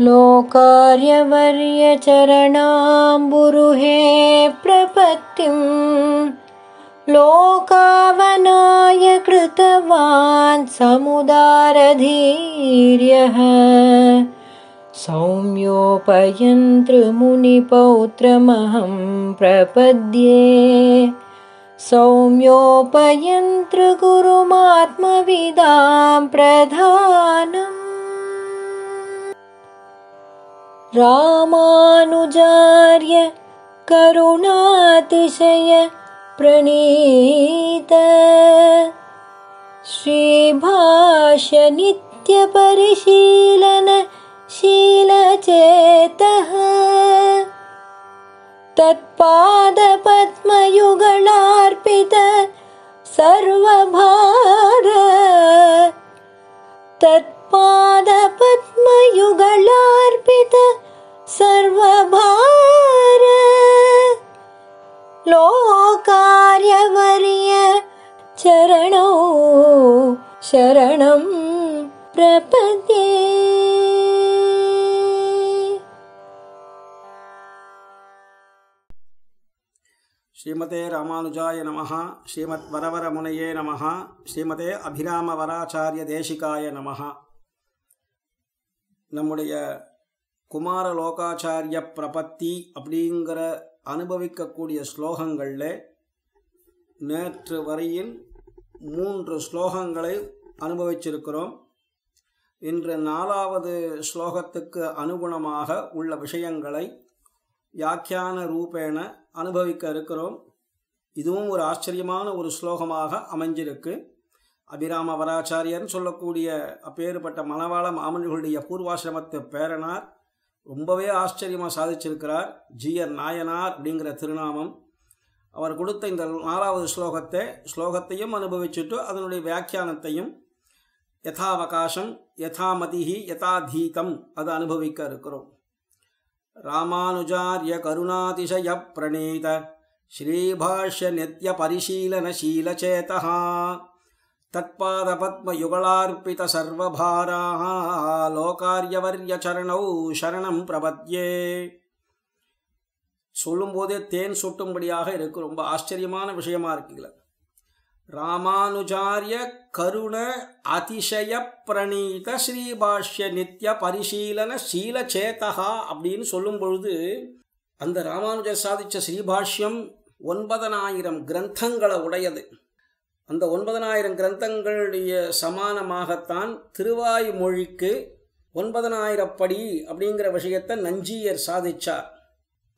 लोकार्यवर्यचरणाम्बुरुहे प्रपत्तिम् लोकावनाय कृतवान् समुदारधीर्यः। सौम्योपयन्तृमुनिपौत्रमहं प्रपद्ये। सौम्योपयन्तृगुरुमात्मविदां प्रधानम् रामानुजार्य करुणातिशय प्रणीत। श्रीभाष्य नित्यपरिशीलन शीलचेतः। तत्पादपद्मयुगलार्पित सर्वभार। तत्पादपद्मयुगलार्पित सर्वभार लोकार्यवर्य चरणौ शरणं प्रपद्ये ஸ்ரீமதே ராமானுஜாய நமஹ ஸ்ரீமத் வரவர முனையே நமஹ ஸ்ரீமதே அபிராம வராச்சாரிய தேசிகாய நமஹ நம்முடைய குமார லோகாச்சாரிய பிரபத்தி அப்படிங்கிற அனுபவிக்கக்கூடிய ஸ்லோகங்களில் நேற்று வரையில் மூன்று ஸ்லோகங்களை அனுபவிச்சிருக்கிறோம். இன்று நாலாவது ஸ்லோகத்துக்கு அனுகுணமாக உள்ள விஷயங்களை வியாக்கியான ரூபேண அனுபவிக்க இருக்கிறோம். இதுவும் ஒரு ஆச்சரியமான ஒரு ஸ்லோகமாக அமைஞ்சிருக்கு. அபிராம வராச்சாரியர்னு சொல்லக்கூடிய அப்பேறுபட்ட மணவாள மாமனிகளுடைய பூர்வாசிரமத்து பேரனார் ரொம்பவே ஆச்சரியமாக சாதிச்சிருக்கிறார். ஜிஆர் நாயனார் அப்படிங்கிற திருநாமம். அவர் கொடுத்த இந்த நாலாவது ஸ்லோகத்தை ஸ்லோகத்தையும் அனுபவிச்சுட்டு அதனுடைய வியாக்கியானத்தையும் யதாவகாசம் யதாமதிஹி யதாதீதம் அதை அனுபவிக்க இருக்கிறோம். ராமானுஜாரிய கருணாதிசய பிரணீத ஸ்ரீபாஷ்ய நித்ய பரிசீலனசீலச்சேதா தத்பாதபத்மயுகளார்ப்பித சர்வபாராः லோகாரியவர்ய சரணௌ சரணம் பிரபத்யே. சொல்லும்போதே தேன் சுட்டும்படியாக இருக்கு. ரொம்ப ஆச்சரியமான விஷயமா இருக்குங்களா. ராமானுஜாரிய கருண அதிசய பிரணீத ஸ்ரீபாஷ்ய நித்ய பரிசீலன சீலச்சேதகா அப்படின்னு சொல்லும் பொழுது அந்த ராமானுஜர் சாதித்த ஸ்ரீபாஷ்யம் ஒன்பதனாயிரம் கிரந்தங்களை உடையது. அந்த ஒன்பதனாயிரம் கிரந்தங்களுடைய சமானமாகத்தான் திருவாய்மொழிக்கு ஒன்பதனாயிரப்படி அப்படிங்கிற விஷயத்தை நஞ்சியர் சாதிச்சார்.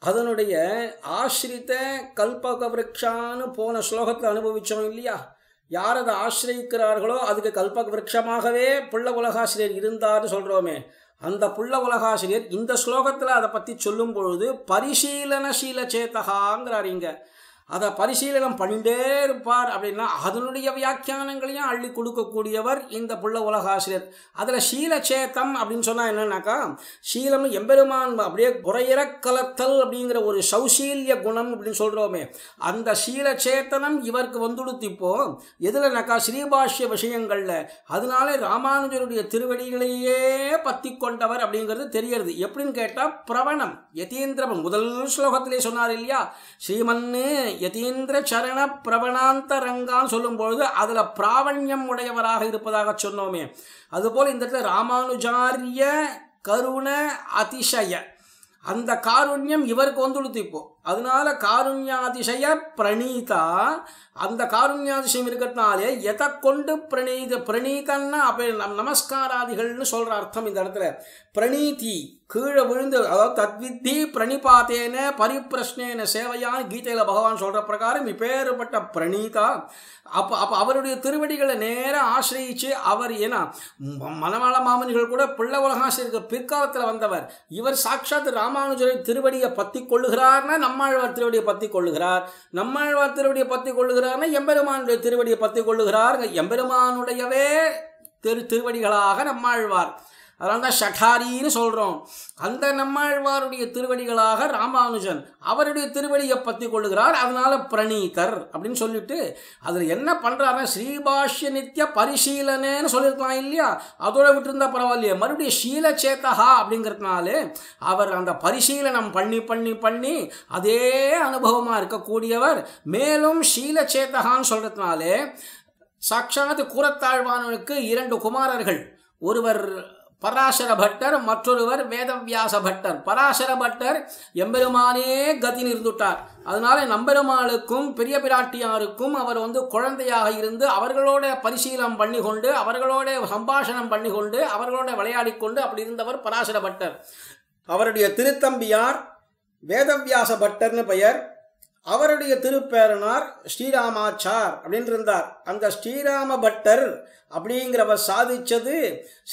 அதனுடைய ஆசிரித்த கல்பக விரக்ஷான்னு போன ஸ்லோகத்தில் அனுபவித்தோம் இல்லையா? யார் அதை ஆசிரியிக்கிறார்களோ அதுக்கு கல்பக விரக்ஷமாகவே புள்ள உலகாசிரியர் இருந்தார்னு சொல்கிறோமே அந்த புள்ள உலகாசிரியர் இந்த ஸ்லோகத்தில் அதை பற்றி சொல்லும் பொழுது பரிசீலனசீல சேத்தகாங்கிறார் இங்கே. அதை பரிசீலனம் பண்ணிட்டே இருப்பார் அப்படின்னா அதனுடைய வியாக்கியானங்களையும் அள்ளி கொடுக்கக்கூடியவர் இந்த புள்ள உலகாசிரியர். அதில் சீலச்சேத்தம் அப்படின்னு சொன்னால் என்னன்னாக்கா சீலம் எம்பெருமான் அப்படியே குறையிற கலத்தல் அப்படிங்கிற ஒரு சௌசீல்ய குணம் அப்படின்னு சொல்கிறோமே அந்த சீலச்சேத்தனம் இவருக்கு வந்துடுத்து இப்போ எதுலனாக்கா ஸ்ரீபாஷ்ய விஷயங்களில். அதனாலே ராமானுஜருடைய திருவடிகளையே பற்றி கொண்டவர் அப்படிங்கிறது தெரியறது. எப்படின்னு கேட்டால் பிரவணம் யதீந்திரபம் முதல் ஸ்லோகத்திலே சொன்னார் இல்லையா? ஸ்ரீமன்னு யதீந்திர சரண பிரபணாந்தரங்கான்னு சொல்லும்பொழுது அதில் பிராவண்யம் உடையவராக இருப்பதாக சொன்னோமே. அதுபோல் இந்த இடத்துல ராமானுஜாரிய கருண அதிசய. அந்த காருண்யம் இவருக்கு வந்துடுத்து இப்போ. அதனால காருண்யாதிசய பிரணீதா. அந்த காருண்யாதிசயம் இருக்கிறதுனாலே எதை கொண்டு பிரணீத? பிரணீதன்னா அப்போ நம் நமஸ்காராதிகள்னு சொல்கிற அர்த்தம் இந்த இடத்துல. பிரணீதி. கீழே விழுந்து அதாவது தத்வித்தி பிரணிபாத்தேன பரிப்பிரஷ்னேன சேவையான் கீதையில் பகவான் சொல்கிற பிரகாரம் இப்பேற்பட்ட பிரணீதா. அப்போ அப்போ அவருடைய திருவடிகளை நேராக ஆசிரியிச்சு அவர் ஏன்னா மணவாள மாமனிகள் கூட பிள்ளை உலகாசிரியருக்கு பிற்காலத்தில் வந்தவர். இவர் சாட்சாத் ராமானுஜரை திருவடியை பற்றி கொள்ளுகிறார்னா நம்மாழ்வார் திருவடியை பற்றி கொள்ளுகிறார். நம்மாழ்வார் திருவடியை பற்றி கொள்ளுகிறார்னா எம்பெருமானுடைய திருவடியை பற்றி கொள்ளுகிறார் எம்பெருமானுடையவே திரு திருவடிகளாக நம்மாழ்வார். அதனால தான் ஷடாரின்னு சொல்கிறோம் அந்த நம்மாழ்வாருடைய திருவடிகளாக ராமானுஜன் அவருடைய திருவடியை பற்றி கொள்ளுகிறார். அதனால் பிரணீதர் அப்படின்னு சொல்லிட்டு அதில் என்ன பண்ணுறாருன்னா ஸ்ரீபாஷ்ய நித்திய பரிசீலனேன்னு சொல்லியிருக்கலாம் இல்லையா? அதோட விட்டுருந்தா பரவாயில்லையே. மறுபடியும் ஷீலச்சேதகா அப்படிங்கிறதுனால அவர் அந்த பரிசீலனம் பண்ணி பண்ணி பண்ணி அதே அனுபவமாக இருக்கக்கூடியவர். மேலும் ஷீலச்சேதகான்னு சொல்கிறதுனாலே சாட்சாத் கூரத்தாழ்வானுக்கு இரண்டு குமாரர்கள். ஒருவர் பராசர பட்டர் மற்றொருவர் வேதவியாச பட்டர். பராசர பட்டர் எம்பெருமானே கதி இருந்துட்டார் அதனால நம்பெருமாளுக்கும் பெரிய பிராட்டியாருக்கும் அவர் வந்து குழந்தையாக இருந்து அவர்களோட பரிசீலனம் பண்ணி கொண்டு அவர்களோட சம்பாஷணம் பண்ணி கொண்டு அவர்களோட விளையாடி கொண்டு அப்படி இருந்தவர் பராசர பட்டர். அவருடைய திருத்தம்பியார் வேதவியாச பட்டர்னு பெயர். அவருடைய திருப்பேரனார் ஸ்ரீராமாச்சார் அப்படின்னு இருந்தார் அந்த ஸ்ரீராம பட்டர் அப்படிங்கிறவர் சாதிச்சது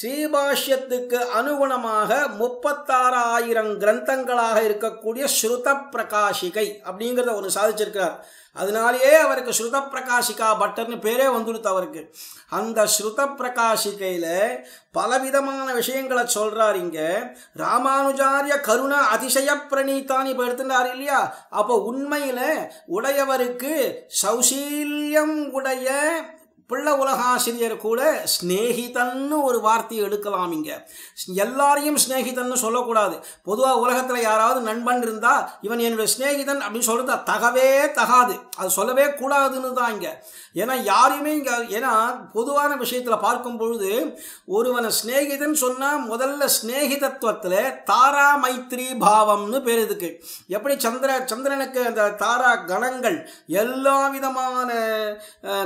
ஸ்ரீபாஷ்யத்துக்கு அனுகுணமாக முப்பத்தாறாயிரம் கிரந்தங்களாக இருக்கக்கூடிய ஸ்ருத பிரகாஷிகை அப்படிங்கிறத ஒன்று சாதிச்சிருக்கிறார். அதனாலேயே அவருக்கு ஸ்ருத பிரகாஷிகா பட்டர்னு பேரே வந்துடுத்து அவருக்கு. அந்த ஸ்ருத பிரகாஷிகையில் பலவிதமான விஷயங்களை சொல்கிறார் இங்கே. ராமானுஜாரிய கருண அதிசய பிரணீத்தான்னு இப்போ எடுத்துட்டார் இல்லையா? அப்போ உண்மையில் உடையவருக்கு சௌசீல்யம் உடைய பிள்ளை உலகாசிரியர் கூட ஸ்நேகிதன்னு ஒரு வார்த்தையை எடுக்கலாம் இங்கே. எல்லாரையும் ஸ்நேகிதன்னு சொல்லக்கூடாது. பொதுவாக உலகத்தில் யாராவது நண்பன் இருந்தால் இவன் என்னுடைய ஸ்நேகிதன் அப்படின்னு சொல்கிறது தகவே தகாது. அது சொல்லவே கூடாதுன்னு தான் இங்கே. ஏன்னா யாரையுமே இங்கே ஏன்னா பொதுவான விஷயத்தில் பார்க்கும் பொழுது ஒருவனை ஸ்நேகிதன் சொன்னால் முதல்ல ஸ்நேகிதத்துவத்தில் தாரா மைத்ரி பாவம்னு பேர் இதுக்கு எப்படி சந்திர சந்திரனுக்கு அந்த தாரா கணங்கள் எல்லா விதமான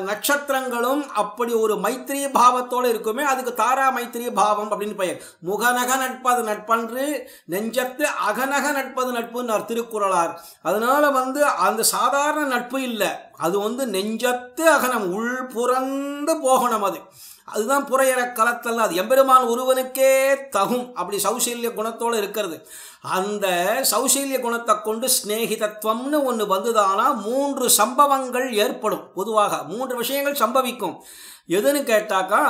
நட்சத்திரங்களும் நட்சத்திரங்களும் அப்படி ஒரு மைத்திரி பாவத்தோடு இருக்குமே அதுக்கு தாரா மைத்திரி பாவம் அப்படின்னு பெயர். முகநக நட்பது நட்பன்று நெஞ்சத்து அகநக நட்பது நட்புன்னு திருக்குறளார். அதனால வந்து அந்த சாதாரண நட்பு இல்லை. அது வந்து நெஞ்சத்து அகனம் உள் புறந்து போகணும் அது. அதுதான் புறையற களத்தல்ல. அது எம்பெருமான் ஒருவனுக்கே தகும். அப்படி சௌசீல்ய குணத்தோடு இருக்கிறது. அந்த சௌசீல்ய குணத்தை கொண்டு ஸ்நேகிதத்துவம்னு ஒன்று வந்துதானா மூன்று சம்பவங்கள் ஏற்படும். பொதுவாக மூன்று விஷயங்கள் சம்பவிக்கும். எதுன்னு கேட்டாக்கா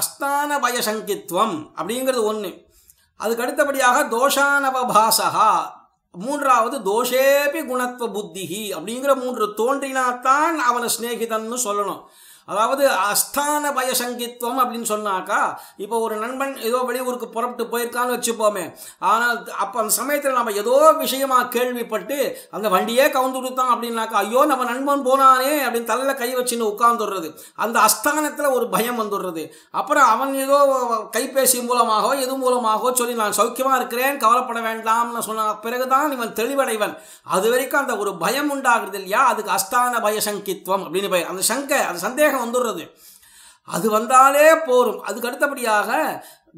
அஸ்தான பயசங்கித்வம் அப்படிங்கிறது ஒன்று அதுக்கு அடுத்தபடியாக தோஷானவபாசகா மூன்றாவது தோஷேபி குணத்துவ புத்திஹி அப்படிங்கிற மூன்று தோன்றினாத்தான் அவனை சிநேகிதன்னு சொல்லணும். அதாவது அஸ்தான பயசங்கித்துவம் அப்படின்னு சொன்னாக்கா இப்போ ஒரு நண்பன் ஏதோ வெளியூருக்கு புறப்பட்டு போயிருக்கான்னு வச்சுப்போமே. ஆனால் அப்போ அந்த சமயத்தில் நம்ம ஏதோ விஷயமா கேள்விப்பட்டு அந்த வண்டியே கவுந்து கொடுத்தான் அப்படின்னாக்கா ஐயோ நம்ம நண்பன் போனானே அப்படின்னு தலையில் கை வச்சுன்னு உட்காந்துடுறது அந்த அஸ்தானத்தில் ஒரு பயம் வந்துடுறது. அப்புறம் அவன் ஏதோ கைபேசி மூலமாகவோ எது மூலமாகவோ சொல்லி நான் சௌக்கியமாக இருக்கிறேன் கவலைப்பட வேண்டாம்னு சொன்ன பிறகுதான் இவன் தெளிவடைவன். அது வரைக்கும் அந்த ஒரு பயம் உண்டாகுறது இல்லையா? அதுக்கு அஸ்தான பயசங்கித்துவம் அப்படின்னு பெயர் அந்த சங்கை அந்த சந்தேகம் வந்துடுறது. அது வந்தாலே போரும். அதுக்கு அடுத்தபடியாக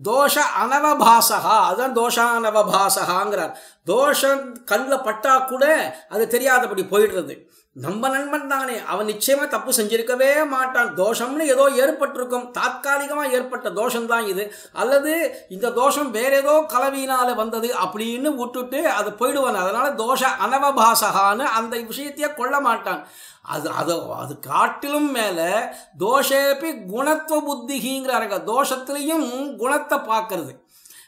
தோஷ அனவபாசகா அதுதான் தோஷானவபாசகாங்கிறார் தோஷம் கண்ணில் பட்டா கூட அது தெரியாதபடி போயிடுறது. நம்ம நண்பன் தானே. அவன் நிச்சயமா தப்பு செஞ்சிருக்கவே மாட்டான். தோஷம்னு ஏதோ ஏற்பட்டிருக்கும். தாத்காலிகமாக ஏற்பட்ட தோஷம் தான் இது. அல்லது இந்த தோஷம் வேற ஏதோ கலவியினால வந்தது அப்படின்னு விட்டுட்டு அது போயிடுவான். அதனால தோஷ அனவபாசகான்னு அந்த விஷயத்தையே கொள்ள மாட்டான். அது அது அது காட்டிலும் மேலே தோஷேபி குணத்துவ புத்திகிங்கிறாருங்க. தோஷத்துலேயும் குணத்தை பார்க்கறது.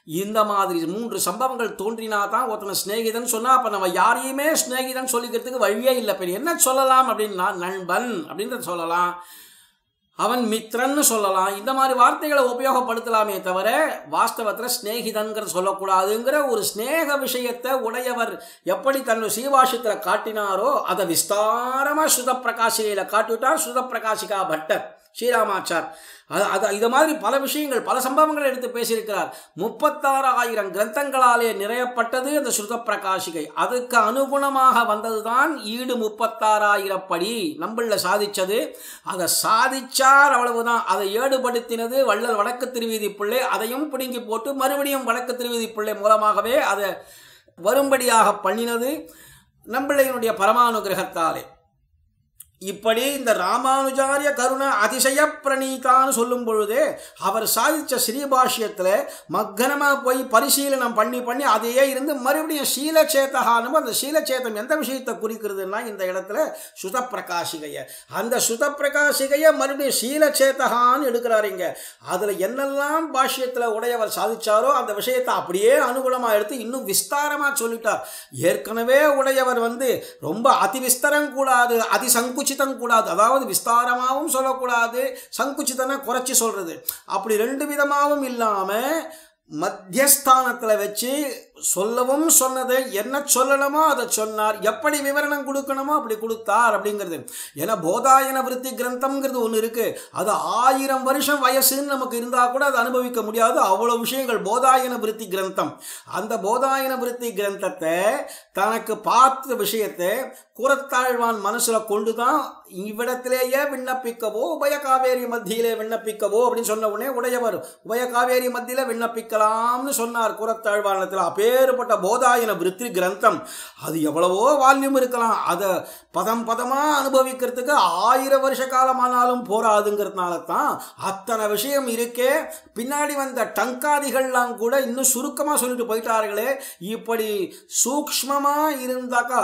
இந்த மாதிரி மூன்று சம்பவங்கள் தோன்றினா தான் ஒருத்தனை ஸ்நேகிதன் சொன்னால் அப்போ நம்ம யாரையுமே ஸ்நேகிதன் சொல்லிக்கிறதுக்கு வழியே இல்லை பெரிய. என்ன சொல்லலாம் அப்படின்னா நண்பன் அப்படின்றத சொல்லலாம். அவன் மித்ரன்னு சொல்லலாம். இந்த மாதிரி வார்த்தைகளை உபயோகப்படுத்தலாமே தவிர வாஸ்தவத்தில் ஸ்நேகிதன்கிற சொல்லக்கூடாதுங்கிற ஒரு ஸ்நேக விஷயத்தை உடையவர் எப்படி தன் சீவாஷத்தில் காட்டினாரோ அதை விஸ்தாரமாக ஸ்ருத பிரகாசிகையில் காட்டிவிட்டார். ஸ்ருத பிரகாசிகா பட்டர். ஸ்ரீராமாச்சார். அது இது மாதிரி பல விஷயங்கள் பல சம்பவங்கள் எடுத்து பேசியிருக்கிறார். முப்பத்தாறு ஆயிரம் கிரந்தங்களாலே நிறையப்பட்டது அந்த ஸ்ருத பிரகாசிகை. அதுக்கு அனுகுணமாக வந்ததுதான் ஈடு முப்பத்தாறாயிரம் படி நம்மள சாதிச்சது. அதை சாதிச்சார் அவ்வளவுதான். அதை ஏடுபடுத்தினது வள்ளல் வடக்கு திருவீதி பிள்ளை. அதையும் பிடுங்கி போட்டு மறுபடியும் வடக்கு திருவீதி பிள்ளை மூலமாகவே அதை வரும்படியாக பண்ணினது நம்பிள்ளையினுடைய பரமானுகிரகத்தாலே. இப்படி இந்த ராமானுஜாரிய கருண அதிசய பிரணீதான்னு சொல்லும் பொழுது அவர் சாதித்த ஸ்ரீபாஷ்யத்தில் மக்கனமாக போய் பரிசீலனம் பண்ணி பண்ணி அதையே இருந்து மறுபடியும் சீலச்சேத்தகானும் அந்த சீலச்சேத்தம் எந்த விஷயத்தை குறிக்கிறதுனா இந்த இடத்துல சுத பிரகாசிகைய அந்த சுத பிரகாசிகைய மறுபடியும் சீலச்சேத்தகான்னு எடுக்கிறாரு இங்க. அதில் என்னெல்லாம் பாஷ்யத்தில் உடையவர் சாதிச்சாரோ அந்த விஷயத்தை அப்படியே அனுகூலமாக எடுத்து இன்னும் விஸ்தாரமாக சொல்லிட்டார். ஏற்கனவே உடையவர் வந்து ரொம்ப அதிவிஸ்தரம் கூடாது அதி சங்குச்சிதம் கூடாது. அதாவது விஸ்தாரமாகவும் சொல்லக்கூடாது. சங்குச்சிதனை குறைச்சி சொல்கிறது அப்படி ரெண்டு விதமாகவும் இல்லாமல் மத்தியஸ்தானத்தில் வச்சு சொல்லவும் சொன்னது என்ன சொல்லணுமோ அதை சொன்னார். எப்படி விவரணம் கொடுக்கணுமோ அப்படி கொடுத்தார் அப்படிங்கிறது. ஏன்னா போதாயன விருத்தி கிரந்தம்ங்கிறது ஒன்று இருக்குது அது ஆயிரம் வருஷம் வயசுன்னு நமக்கு இருந்தால் கூட அதை அனுபவிக்க முடியாது. அவ்வளோ விஷயங்கள் போதாயன விருத்தி கிரந்தம். அந்த போதாயன விருத்தி கிரந்தத்தை தனக்கு பார்த்த விஷயத்தை கூறத்தாழ்வான் மனசில் கொண்டு தான் இவ்விடத்திலேயே விண்ணப்பிக்கவோ உபய காவேரி மத்தியிலே விண்ணப்பிக்கவோ அப்படின்னு சொன்ன உடனே உடையவர் உபய காவேரி மத்தியில் விண்ணப்பிக்கலாம்னு சொன்னார் கூறத்தாழ்வானத்தில் அப்பேற்பட்ட போதாயன விருத்தி கிரந்தம். அது எவ்வளவோ வால்யூம் இருக்கலாம். அதை பதம் பதமாக அனுபவிக்கிறதுக்கு ஆயிரம் வருஷ காலமானாலும் போராதுங்கிறதுனால தான் அத்தனை விஷயம் இருக்கே. பின்னாடி வந்த டங்காதிகள்லாம் கூட இன்னும் சுருக்கமாக சொல்லிட்டு போயிட்டார்களே. இப்படி சூக்ஷ்மமாக இருந்தாக்கா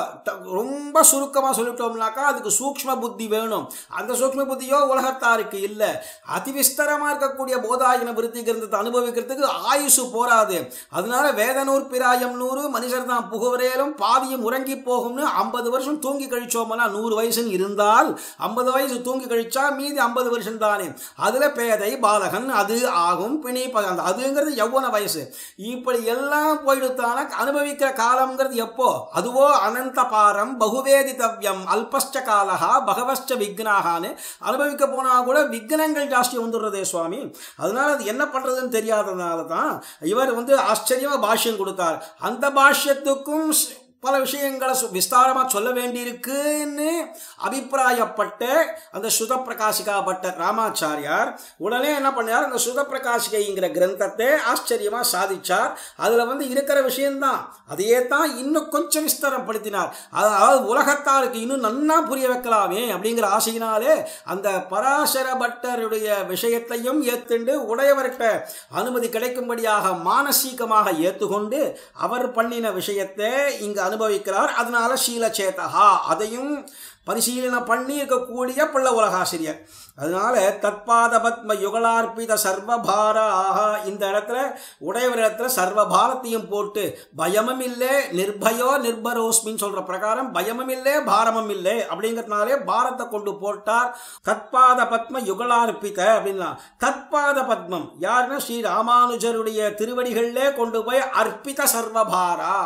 ரொம்ப சுருக்கமாக சொல்லிட்டோம்னாக்கா அதுக்கு சூக்ஷ்ம புத்தி வேணும். அந்த சூக்ஷ்ம புத்தியோ உலகத்தாருக்கு இல்லை. அதிவிஸ்தரமாக இருக்கக்கூடிய போதாயன விருத்தி கிரந்தத்தை அனுபவிக்கிறதுக்கு ஆயுசு போராது அதனால வேதனூர் பிராயம் நூறு மனுஷர் தான் புகுவரேலும் பாதியும் உறங்கி போகும்னு ஐம்பது வருஷம் தூங்கி கழிச்சோம்னா நூறு வயசுன்னு இருந்தால் ஐம்பது வயசு தூங்கி கழிச்சா மீதி ஐம்பது வருஷம் தானே. அதில் பேதை பாலகன் அது ஆகும் பிணி அந்த அதுங்கிறது எவ்வளோ வயசு. இப்படி எல்லாம் போயிடுத்தான அனுபவிக்கிற காலம்ங்கிறது எப்போ? அதுவோ அனந்த பாரம் பகுவேதித்தவ்யம் அல்பஷ்ட காலகா பகவஷ்ட விக்னாகான்னு அனுபவிக்க போனால் கூட விக்னங்கள் ஜாஸ்தி வந்துடுறதே சுவாமி. அதனால அது என்ன பண்ணுறதுன்னு தெரியாததுனால தான் இவர் வந்து ஆச்சரியமாக பாஷ்யம் கொடுத்தார். அந்த பாஷ்யத்துக்கும் பல விஷயங்களை சு- சொல்ல வேண்டியிருக்குன்னு அபிப்பிராயப்பட்ட அந்த சுத பட்ட ராமாச்சாரியார் உடனே என்ன பண்ணார்? அந்த சுத பிரகாசிகைங்கிற கிரந்தத்தை ஆச்சரியமாக சாதிச்சார். அதில் வந்து இருக்கிற விஷயம்தான். அதையே தான் இன்னும் கொஞ்சம் விஸ்தாரப்படுத்தினார். அதாவது உலகத்தாருக்கு இன்னும் நன்னா புரிய வைக்கலாமே அப்படிங்கிற ஆசையினாலே அந்த பராசர பட்டருடைய விஷயத்தையும் ஏத்துண்டு உடையவர்கிட்ட அனுமதி கிடைக்கும்படியாக மானசீகமாக ஏற்றுக்கொண்டு அவர் பண்ணின விஷயத்தை இங்கே அனுபவிக்கிறார். அதனால சீலச்சேதகா அதையும் பரிசீலனை பண்ணி இருக்கக்கூடிய பிள்ள உலகாசிரியர். அதனால தற்பாத பத்ம யுகலார்பித ஆஹா இந்த இடத்துல உடையவர் இடத்துல சர்வபாரத்தையும் போட்டு பயமும் இல்லை நிர்பயோ நிர்பரோஸ்மின்னு சொல்ற பிரகாரம் பயமும் இல்லை பாரமும் இல்லை அப்படிங்கிறதுனாலே பாரத்தை கொண்டு போட்டார். தற்பாத பத்ம யுகலார்பித அப்படின்னா தற்பாத பத்மம் யாருன்னா ஸ்ரீ ராமானுஜருடைய திருவடிகளிலே கொண்டு போய் அர்ப்பித சர்வபாரா.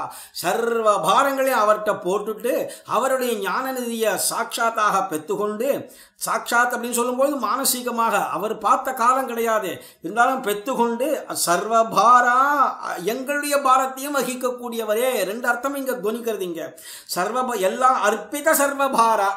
சர்வ பாரங்களையும் அவர்கிட்ட போட்டுட்டு அவருடைய ஞான நிதியை சாட்சாத்தாக பெற்றுக்கொண்டு சாட்சாத் அப்படின்னு சொல்லும்போது மானசீகமாக அவர் பார்த்த காலம் கிடையாது. இருந்தாலும் பெற்றுக்கொண்டு சர்வபாரா எங்களுடைய பாரத்தையும் வகிக்கக்கூடியவரே ரெண்டு அர்த்தம் இங்கே துவனிக்கிறது இங்கே. சர்வ எல்லாம் அர்ப்பித சர்வபாரா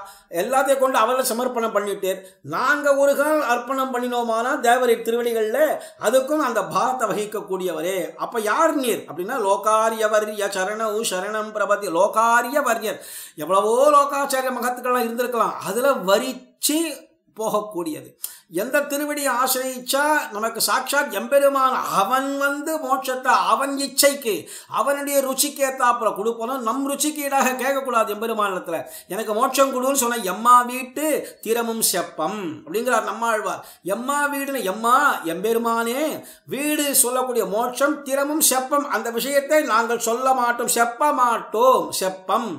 எல்லாத்தையும் கொண்டு அவரை சமர்ப்பணம் பண்ணிட்டு நாங்கள் ஒரு கால் அர்ப்பணம் பண்ணினோமானா தேவரை திருவடிகளில் அதுக்கும் அந்த பாரத்தை வகிக்கக்கூடியவரே. அப்போ யார் நீர்? அப்படின்னா லோகாரியவர்ய சரண சரணம் பிரபதி லோகாரியவர்யர். எவ்வளவோ லோகாச்சாரிய மகத் மகத்துக்கள்லாம் இருந்திருக்கலாம். அதில் வரிச்சு போகக்கூடியது. எந்த திருவடியை ஆசிரியிச்சா நமக்கு சாட்சாத் எம்பெருமான் அவன் வந்து மோட்சத்தை அவன் இச்சைக்கு அவனுடைய ருச்சிக்கு ஏத்தாப்புல கொடுப்போம் நம் ருச்சிக்கு ஈடாக கேட்கக்கூடாது எம்பெருமானத்தில் எனக்கு மோட்சம் கொடுன்னு சொன்ன எம்மா வீட்டு திறமும் செப்பம் அப்படிங்கிறார் நம்மாழ்வார். எம்மா வீடுன்னு எம்மா எம்பெருமானே வீடு சொல்லக்கூடிய மோட்சம் திறமும் செப்பம் அந்த விஷயத்தை நாங்கள் சொல்ல மாட்டோம். செப்ப மாட்டோம் செப்பம்.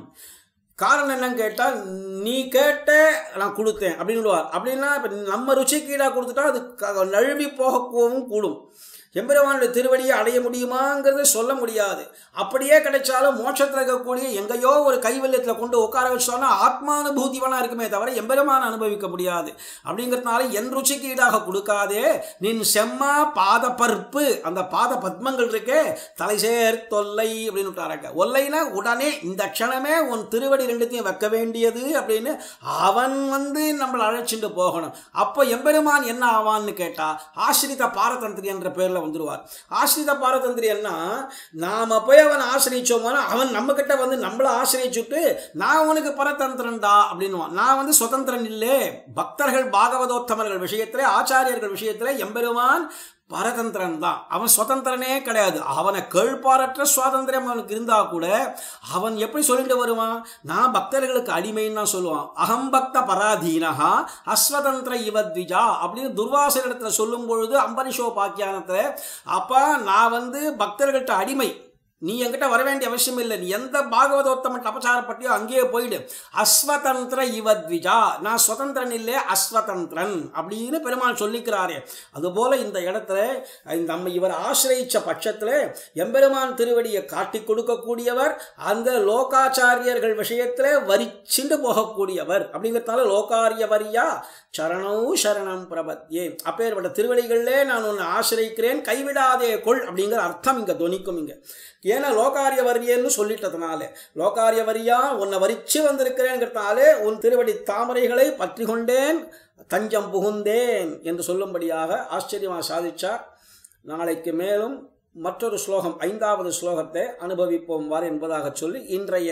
காரணம் என்னன்னு கேட்டால் நீ கேட்ட நான் கொடுத்தேன் அப்படின்னு சொல்லுவார் அப்படின்னா இப்போ நம்ம ருச்சிக்கீடாக கொடுத்துட்டா அது க- நழுவி போகவும் கூடும். எம்பெருமானுடைய திருவடியை அடைய முடியுமாங்கிறத சொல்ல முடியாது. அப்படியே கிடைச்சாலும் மோட்சத்தில் இருக்கக்கூடிய எங்கேயோ ஒரு கைவல்யத்தில் கொண்டு உட்கார வச்சோன்னா ஆத்மானுபூதிவனாக இருக்குமே தவிர எம்பெருமான அனுபவிக்க முடியாது. அப்படிங்கிறதுனால என் ருச்சிக்கு ஈடாக கொடுக்காதே. நின் செம்மா பாத பற்பு அந்த பாத பத்மங்கள் இருக்கே தலை சேர் தொல்லை அப்படின்னு விட்டாராங்க. ஒல்லைனா உடனே இந்த க்ஷணமே உன் திருவடி ரெண்டுத்தையும் வைக்க வேண்டியது அப்படின்னு அவன் வந்து நம்மளை அழைச்சிட்டு போகணும். அப்போ எம்பெருமான் என்ன ஆவான்னு கேட்டா ஆசிரித பாரதந்திரி என்ற பேரில் மேலே வந்துடுவார் ஆசிரித பாரதந்திரியன்னா நாம போய் அவன் ஆசிரியச்சோம்னா அவன் நம்ம கிட்ட வந்து நம்மளை ஆசிரியச்சுட்டு நான் அவனுக்கு பரதந்திரன்டா அப்படின்னுவான். நான் வந்து சுதந்திரன் இல்லை. பக்தர்கள் பாகவதோத்தமர்கள் விஷயத்தில் ஆச்சாரியர்கள் விஷயத்தில் எம்பெருமான் பரதந்திரன் தான் அவன் சுதந்திரனே கிடையாது. அவனை கேள்பாரற்ற சுவாதந்திரம் அவனுக்கு இருந்தா கூட அவன் எப்படி சொல்லிட்டு வருவான்? நான் பக்தர்களுக்கு அடிமைன்னு தான் சொல்லுவான். அகம் பக்த பராதீனஹா அஸ்வதந்திர இவத்விஜா அப்படின்னு துர்வாசனிடத்துல சொல்லும் பொழுது அம்பரிஷோ பாக்கியானத்தில் அப்போ நான் வந்து பக்தர்கள்ட்ட அடிமை. நீ என்கிட்ட வர வேண்டிய அவசியம் இல்லை. நீ எந்த பாகவதோத்தமன் அபச்சாரப்பட்டியோ அங்கேயே போயிடு. அஸ்வதந்திர இவத்விஜா நான் சுதந்திரன் இல்லை அஸ்வதந்திரன் அப்படின்னு பெருமான் சொல்லிக்கிறாரே. அதுபோல இந்த இடத்துல இந்த நம்ம இவர் ஆசிரியிச்ச பட்சத்தில் எம்பெருமான் திருவடியை காட்டி கொடுக்கக்கூடியவர் அந்த லோகாச்சாரியர்கள் விஷயத்தில் வரிச்சிண்டு போகக்கூடியவர் அப்படிங்கிறதால லோகாரிய வரியா சரணம் சரணம் பிரபத்யே. அப்பேற்பட்ட திருவடிகளிலே நான் உன்னை ஆசிரியிக்கிறேன் கைவிடாதே கொள் அப்படிங்கிற அர்த்தம் இங்கே துணிக்கும் இங்கே. ஏன்னா லோகாரிய வரியன்னு சொல்லிட்டதுனால. லோகாரிய வரியா உன்னை வரிச்சு வந்திருக்கிறேங்கிறதுனாலே உன் திருவடி தாமரைகளை பற்றி கொண்டேன் தஞ்சம் புகுந்தேன் என்று சொல்லும்படியாக ஆச்சரியமாக சாதிச்சார் நாளைக்கு மேலும் மற்றொரு ஸ்லோகம் ஐந்தாவது ஸ்லோகத்தை அனுபவிப்போம் வார் என்பதாக சொல்லி இன்றைய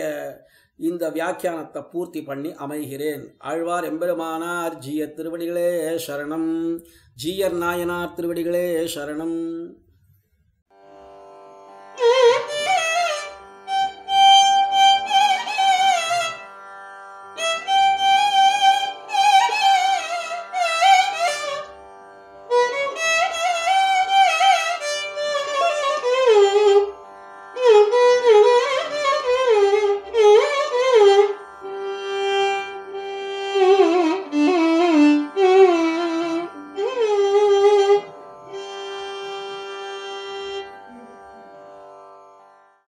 இந்த வியாக்கியானத்தை பூர்த்தி பண்ணி அமைகிறேன். ஆழ்வார் எம்பெருமானார் ஜீய திருவடிகளே சரணம். ஜீயர் நாயனார் திருவடிகளே சரணம்.